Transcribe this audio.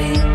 away.